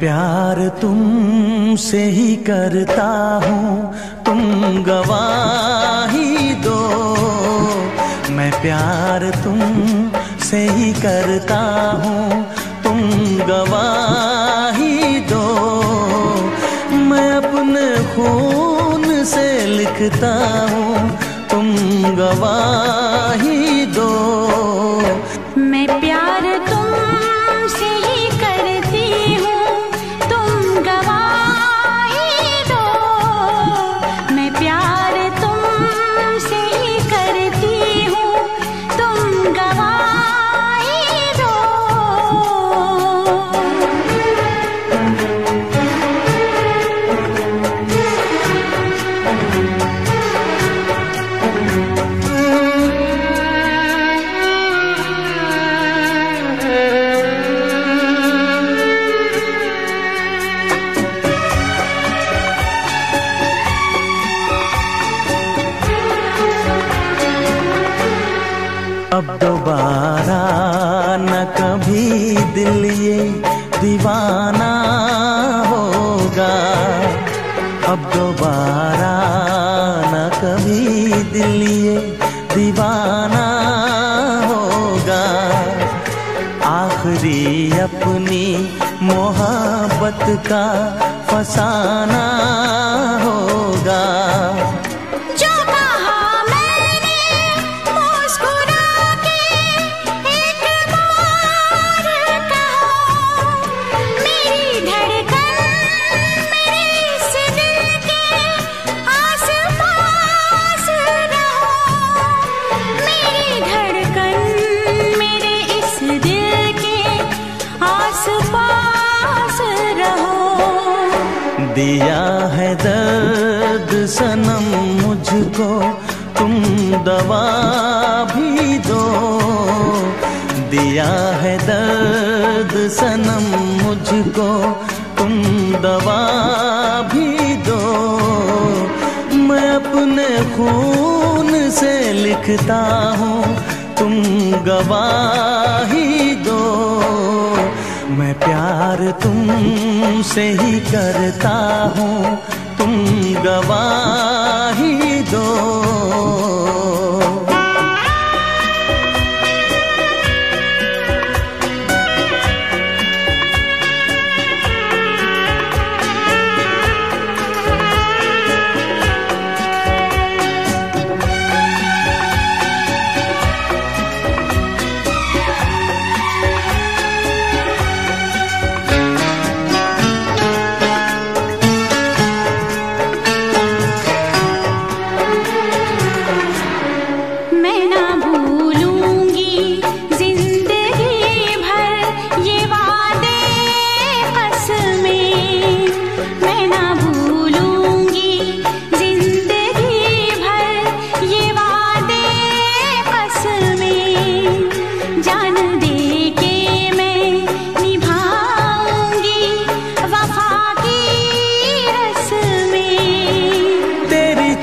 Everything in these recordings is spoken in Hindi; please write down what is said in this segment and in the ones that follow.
प्यार तुमसे ही करता हूँ। तुम गवाही दो। मैं प्यार तुम से ही करता हूँ। तुम गवाही दो। मैं अपने खून से लिखता हूँ। तुम गवाही दोबारा न कभी दिल ये दीवाना होगा। अब दोबारा न कभी दिल ये दीवाना होगा। आखिरी अपनी मोहब्बत का फसाना होगा। है दर्द सनम मुझको, तुम दवा भी दो। दिया है दर्द सनम मुझको, तुम दवा भी दो। मैं अपने खून से लिखता हूँ, तुम गवाही दो मैं तुम से ही करता हूँ। तुम गवाही दो।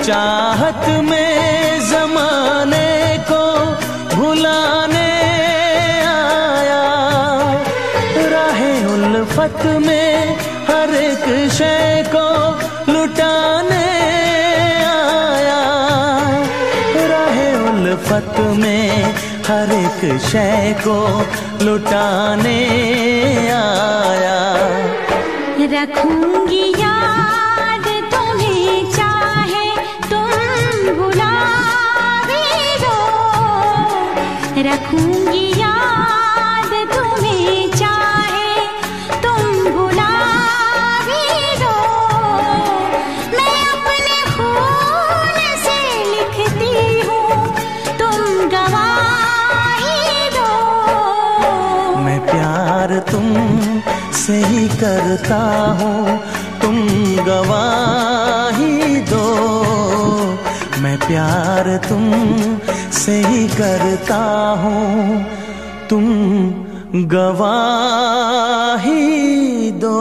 चाहत में जमाने को भुलाने आया। राहे उल्फत में हर एक शय को लुटाने आया। राहे उल्फत में हर एक शय को लुटाने आया। रखूँगी याद तुम्हें चाहे तुम से हूँ करता हूँ तुम मैं प्यार तुम से ही करता हूँ। तुम गवाही दो।